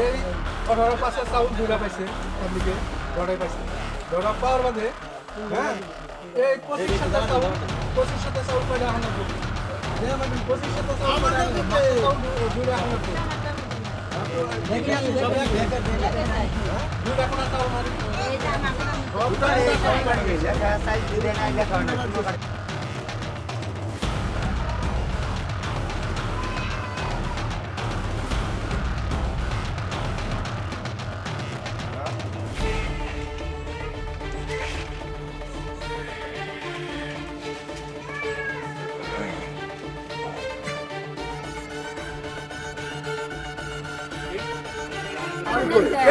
এই ওঠৰ পাঁচশ চাউল দুটা পাইছে পাব্লিকে দৰাই পাইছে দৰা পাৱাৰ বাদে হা এই পঁচিছ হাজাৰ চাউল পঁচিছ হাজাৰ চাউল পাইলে আহা নাগব মানে পঁচিছ হাজাৰ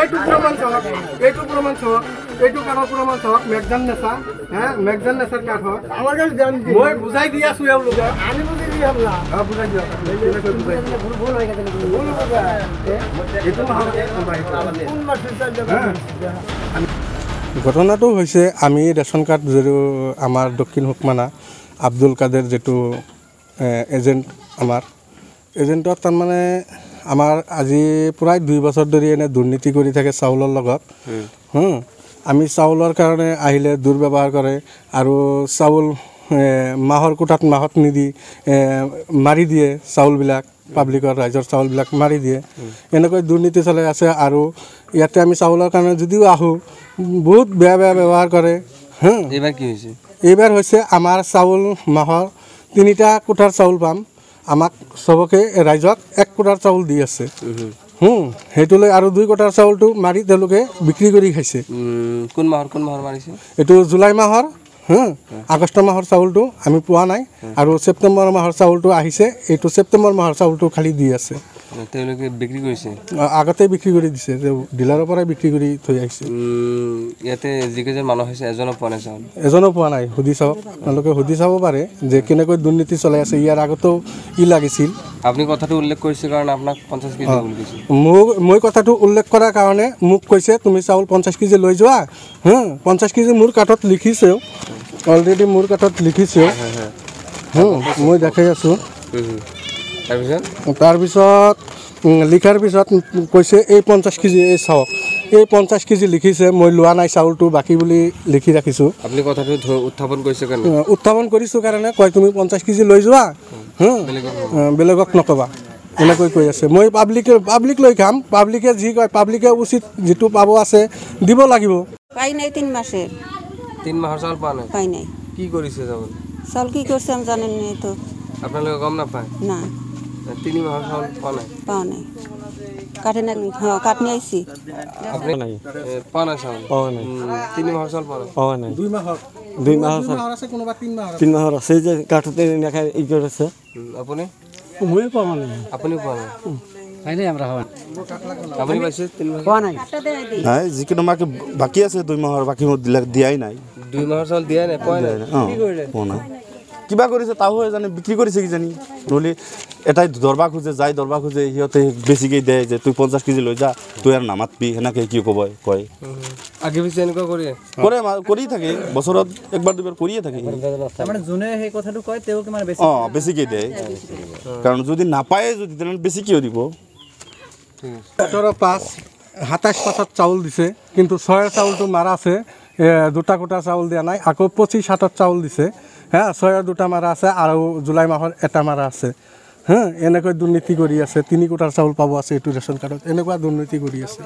এইটো প্ৰমাণ চাওক এইটো প্ৰমাণ চাওক এইটো কাঠৰ প্ৰমাণ চাওক মেঘজান নেচা হে মেঘজান নেচাৰ কাঠ হয় আমার কাছে জান মই বুজাই দি আছো এওঁলোকে। আমি বুঝি দিলাম না হা, বুজাই দিয়ক। কেনেকৈ বুজাই দিয়ক। ভুল ভুল হয়ে গেছে ভুল এইটো মাহতে কোনোবাই কোন মাছ ঘটনাটো হৈছে আমি ৰেচন কাৰ্ড যিটো আমাৰ দক্ষিণ হুকমানা আব্দুল কাদেৰ যিটো এজেণ্ট আমাৰ এজেণ্টত তাৰমানে আমাৰ আজি প্ৰায় দুই বছৰ ধৰি এনে দুৰ্নীতি কৰি থাকে চাউলৰ লগত। আমি চাউলৰ কাৰণে আহিলে দুৰ্ব্যৱহাৰ কৰে আৰু চাউল মাহৰ কোঠাত মাহত নিদি মাৰি দিয়ে চাউলবিলাক পাব্লিকৰ ৰাইজৰ চাউলবিলাক মাৰি দিয়ে। এনেকৈ দুৰ্নীতি চলাই আছে আৰু ইয়াতে আমি চাউলৰ কাৰণে যদিও আহোঁ বহুত বেয়া বেয়া ব্যৱহাৰ কৰে। এইবাৰ কি হৈছে? এইবাৰ হৈছে আমাৰ চাউল মাহৰ তিনিটা কোঠাৰ চাউল পাম। আমাক চবকে ৰাইজক এক কোঠাৰ চাউল দি আছে। হুম সেইটোলৈ আৰু দুই কোঠাৰ চাউলটো মাৰি তেওঁলোকে বিক্ৰী কৰি খাইছে। কোন মাহৰ কোন মাহৰ মাৰিছে? এইটো জুলাই মাহৰ হা আগষ্ট মাহৰ চাউলটো আমি পোৱা নাই। আৰু ছেপ্টেম্বৰ মাহৰ চাউলটো আহিছে এইটো ছেপ্টেম্বৰ মাহৰ চাউলটো খালি দি আছে। তেওঁলোকে বিক্ৰী কৰিছে? আগতে বিক্ৰী কৰি দিছে ডিলাৰৰ পৰাই বিক্ৰী কৰি থৈ আহিছে। ইয়াতে যিকেইজন মানুহ হৈছে এজনো পোৱা নাই চাউল এজনো পোৱা নাই সুধি চাওক তেওঁলোকে সুধি চাব পাৰে যে কেনেকৈ দুৰ্নীতি চলাই আছে ইয়াৰ আগতেও ই লাগিছিল। আপুনি কথাটো উল্লেখ কৰিছে কাৰণে আপোনাক পঞ্চাছ কেজি বুলি কৈছে। মোক মই কথাটো উল্লেখ কৰাৰ কাৰণে মোক কৈছে তুমি চাউল পঞ্চাছ কেজি লৈ যোৱা। হা পঞ্চাছ কেজি মোৰ কাঠত লিখিছেও অলৰেডি মোৰ কাঠত লিখিছেও। মই দেখাই আছোঁ। তাৰপিছত? লিখাৰ পিছত কৈছে এই পঞ্চাছ কেজি এই চাওক এই পঞ্চাছ কেজি লিখিছে মই লোৱা নাই চাউলটো বাকী বুলি লিখি ৰাখিছোঁ। আপুনি কথাটো উত্থাপন কৰিছে কাৰণে? উত্থাপন কৰিছোঁ কাৰণে কয় তুমি পঞ্চাছ কেজি লৈ যোৱা বেলেগক নক'বা। এনেকৈ কৈ আছে। মই পাব্লিকে পাব্লিক লৈ খাম। পাব্লিকে যি কয় পাব্লিকে উচিত যিটো পাব আছে দিব লাগিব। পাই নাই তিন মাসে তিন মাহৰ চাউল পোৱা নাই? পাই নাই। কি কৰিছে চাউল চাউল কি আমি জানেন তো আপোনালোকে গম নাপায়? না। তিনি মাহৰ চাউল পোৱা নাই। পাওয়া নাই। কাঠে না হ্যাঁ কাঠ নিয়ে আইসি আপুনি এ, পোৱা নাই চাউল? পোৱা নাই। উম, তিনি মাহৰ চাউল পোৱা নাই? পোৱা নাই। দুই মাহৰ। দুই মাহৰ চাউল। আছে কোনোবা তিন মাহৰ তিন মাহৰ আছে যে কাঠতে এনেকৈ ই কৰিছে উম, আপুনি? ময়ে পোৱা নাই। আপুনি পোৱা নাই? পোৱা নাই। যিকোনো মাকে বাকী আছে দুই মাহৰ বাকী দিয়াই নাই। দুই মাহৰ চাউল দিয়াই নাই পোৱাই নাই? পোৱা নাই। কিবা কৰিছে তাহো জানে বিক্ৰী কৰিছে কিজানি। নহ'লে এটাই দৰবা খোজে যাই দৰবা খোজে সিহঁতে বেছিকৈ দিয়ে যে তুই পঞ্চাছ কেজি লৈ যা তই আৰু নামাতবি সেনেকৈ কি ক'ব কয়। আগে পিছে এনেকুৱা কৰি? কৰে কৰি থাকে বছৰত একবাৰ দুবাৰ কৰিয়ে থাকে যোনে সেই কথাটো কয় তেওঁক মানে বেছি অঁ বেছিকৈ দিয়ে। কাৰণ যদি নাপায়ে যদি তেনেহ'লে বেছি কিয় দিব? সোতৰ পাঁচ সাতাইছ পাঁচত চাউল দিছে কিন্তু ছয়ৰ চাউলটো মাৰা আছে দুটা কোটা চাউল দিয়া নাই আকৌ পঁচিছ সাতত চাউল দিছে। হা ছয়ৰ দুটা মাৰা আছে আৰু জুলাই মাহৰ এটা মাৰা আছে। হা এনেকৈ দুৰ্নীতি কৰি আছে তিনি কোটাৰ চাউল পাব আছে এইটো ৰেচন কাৰ্ডত এনেকুৱা দুৰ্নীতি কৰি আছে।